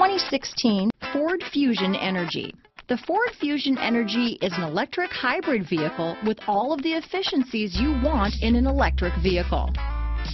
2016 Ford Fusion Energi. The Ford Fusion Energi is an electric hybrid vehicle with all of the efficiencies you want in an electric vehicle.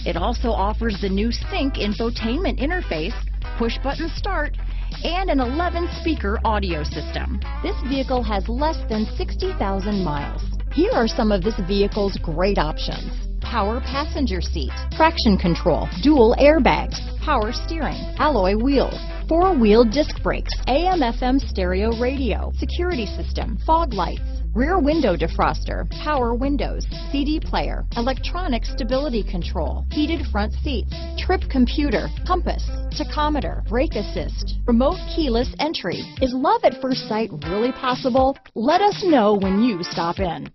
It also offers the new Sync infotainment interface, push button start, and an 11 speaker audio system. This vehicle has less than 60,000 miles. Here are some of this vehicle's great options. Power passenger seat, traction control, dual airbags, power steering, alloy wheels, four-wheel disc brakes, AM FM stereo radio, security system, fog lights, rear window defroster, power windows, CD player, electronic stability control, heated front seats, trip computer, compass, tachometer, brake assist, remote keyless entry. Is love at first sight really possible? Let us know when you stop in.